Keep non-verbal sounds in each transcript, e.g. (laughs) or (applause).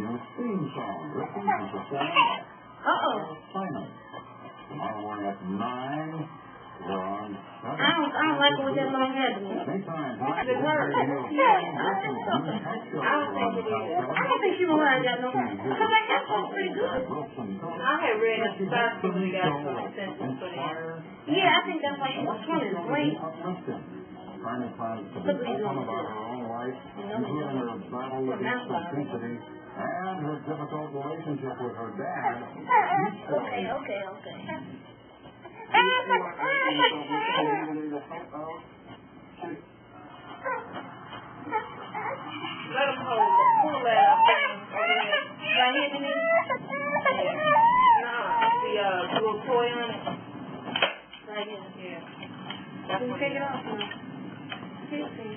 new theme song written and performed Uh-oh. Simon. Tomorrow morning at 9, we're on Southern I don't, I don't like what's in my head. I don't think it is. I don't think she realized that no more. Because I got that's pretty good. I had read a start when we got 20 cents for the Yeah, I think that's like 20 to 20 trying to find open about her own life, including her battle against obesity and her difficult relationship with her dad. (laughs) okay, okay, okay. Do it now? See,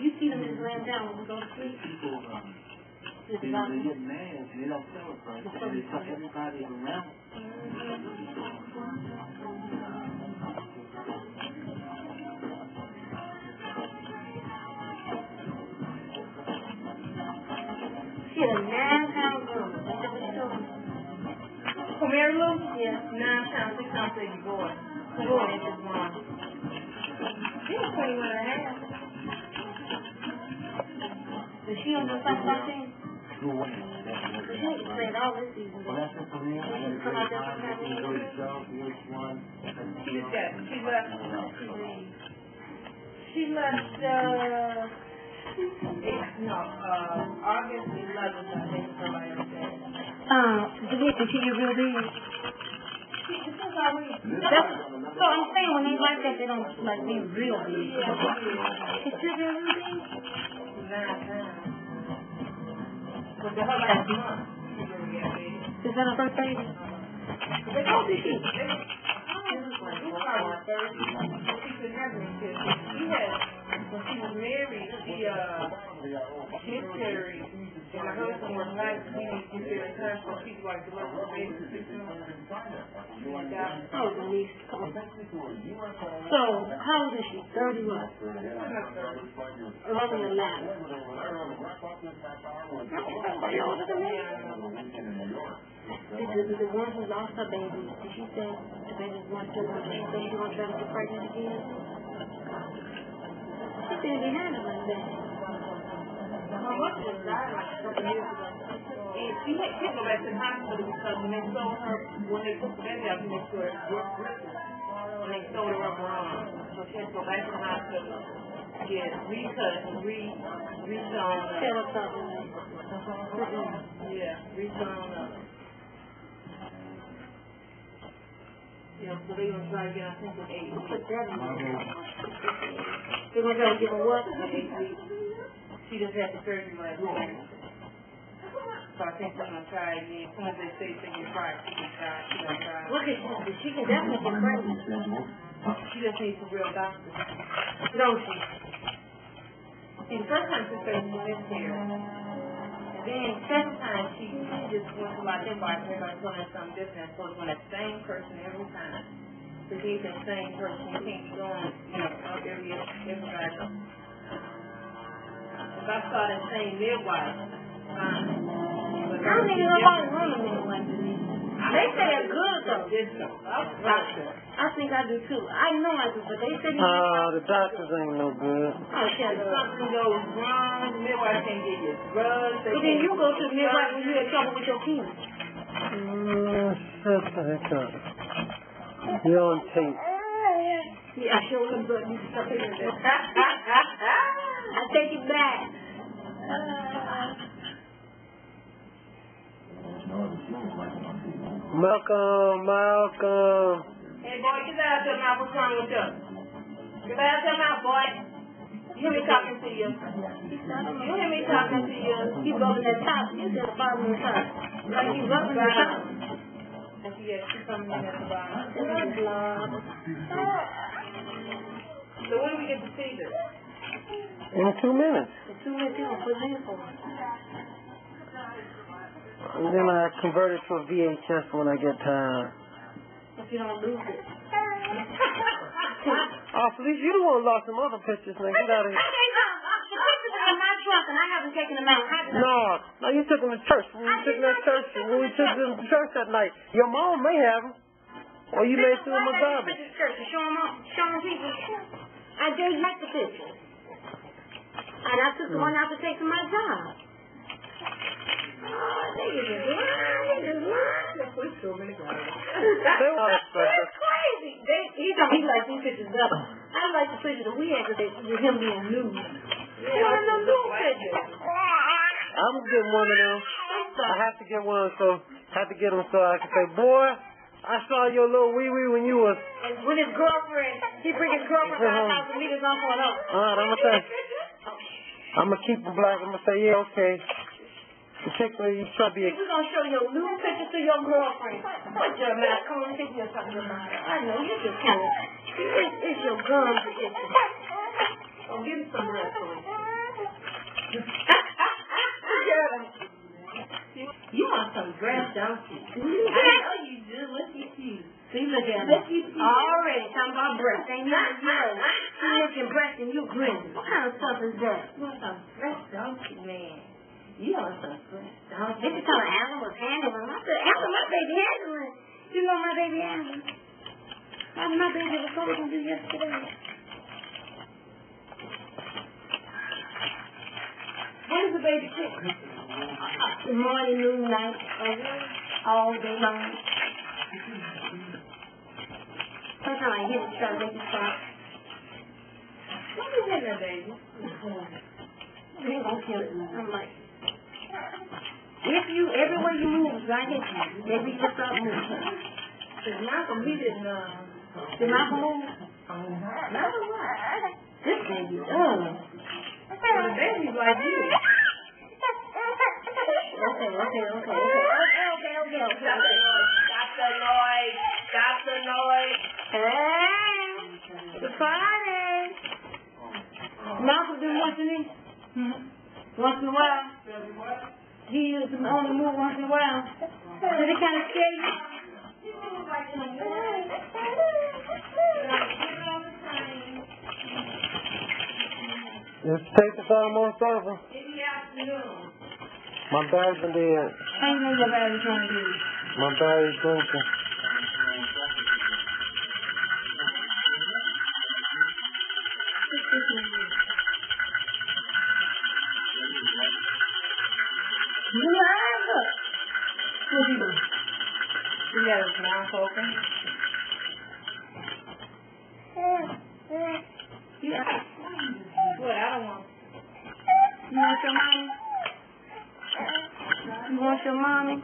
you see them just laying down when we go to sleep, it's um, They about they get mad and they don't tell us right. And they tell everybody around. She had a nine pound girl. That's what she told me. For Mary Lou? Yeah. Nine pounds, six pounds, baby boy. Twenty-one inches long. She was 21 and a half. But she don't know something about things. She ain't played all this season. Well, that's it for me. I had a great time. Enjoyed yourself. VH1. She just got, she left, she left, uh, eight, no, uh, August eleventh, I think, somebody else said. Um, Denise, did she get real big? That's, so I'm saying when they like that, they don't like be real big. Is she real big? Nine pounds. But the her last month, she really got big. Is that Me this is like, didn't get there in so she's like, the the went down. Oh, Denise, come. So, how old is she? 31. Eleven and nine. Somebody older than me. Did the, the one who lost her baby, did she say the baby was still did she say she won't try to get pregnant again? She didn't be handling like that. Put that in They're gonna give her what? In eight weeks. She just had the surgery last week. So I think they're gonna try again. As soon as they say they can try, she can try, she gonna try. Look at she, she can definitely get pregnant. She just needs some real doctors. Don't she? See, the first time she said she lived here. And then second time she, she just went to my like everybody, everybody told her something different. So it's when that same person every time. To be the same person, you can't be going, you know, every, everybody. If I saw that same midwife, fine. But I don't think nobody running that way. They say they're good though. This though, I was doctor. I think I do too. I know I do, but they say they Uh, the doctors ain't no good. Oh, shut If up. something goes wrong, the midwife can't give you drugs. But then you go to the midwife when you had trouble with your kids. Mm, shut the heck up. You're on tape. Yeah, I sure look good. You can take it back. I take it back. There's no other feeling like it on TV. Malcolm, Malcolm. Hey, boy, get out of your mouth. What's wrong with you? Get out of your mouth, boy. You hear me talking to you? You hear me talking to you? You rubbing that top. You said the bottom of the top. Like you rubbing the top. And she, yeah, she's coming in at the bottom. So when do we get to see this? In two minutes. The two minutes you gonna put it in for. And then I convert it to a VHS when I get time. If you don't lose it. (laughs) Oh, Felicia, you the one who lost some other pictures, man. Get out of here. The pictures are in my trunk and I haven't taken them out. How did I- No, no, you took them to church. When we took them to church, when we took them to church that night, your mom may have them, or you may threw them in garbage. Church and show them show them people. I didn't like the pictures. And I took the one out to take to my job. Oh, niggas is lying, niggas lying. We so many guys. They were That's crazy. They, he told me he liked these pictures better. I like the picture that we had with, him being nude. You know, no nude pictures. I'm getting one of them. I have to get one, so have to get them so I can say, boy, I saw your little wee wee when you was. And with his girlfriend, he bring his girlfriend Uh-huh. 5,000 meters off on up. All right, I'm gonna say, I'm gonna keep them black. I'm gonna say, yeah, okay. Particularly, you try to be. We're gonna show your new picture to your girlfriend. What's your mouth? Come on, take your something about. I know you just kind of. It's, it's your gums picture. Oh, give me some rest, boy. (laughs) You want some breast, don't you? I know you do. Look at you. See, look at Look at you. Already talking about breasts. Ain't nothing You looking breast and you grinning. What kind of stuff is that? You want some breast, don't man? You want some breast, don't This is how Alan was handling. I said, Alan, my baby handling. You know my baby Alan. My, my baby was supposed to do yesterday. What is the baby cook? Morning, noon, night, all day long. Sometimes I it, try to make stop. What is in there, baby? They ain't gonna kill it. I'm like, if you, everywhere you move, I hit you. Every you stop moving. Because Malcolm, he didn't, uh, Did Malcolm move? Malcolm what? This baby, oh. Well, the baby's like you. Okay, okay, okay, okay. Okay, okay, okay, Stop the noise. Stop the noise. Stop the noise. Hey, Friday. Malcolm do once in a once in a while. He is on the move once in a while. Did it kind of scare you? This tape is almost over. In the afternoon. My bag's in there. How you know your battery's trying to do? My bag's drinking. Got his mouth open. Yeah. What? I don't want. You want your mommy? You want your mommy?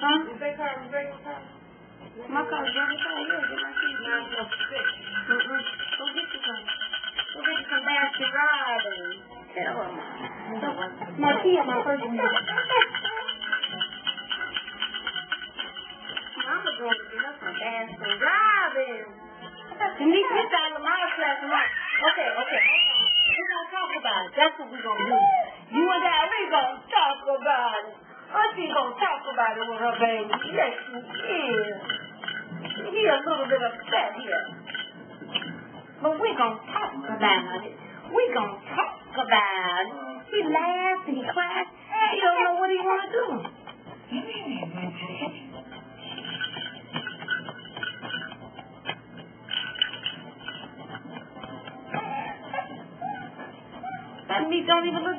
Huh? Is car a regular? My car's for Gonna talk about it with her baby. Yes, she is. He a little bit upset here. But we gonna talk about it. We gonna talk about it. He laughs and he cries. He don't know what he wanna do. That meat don't even look.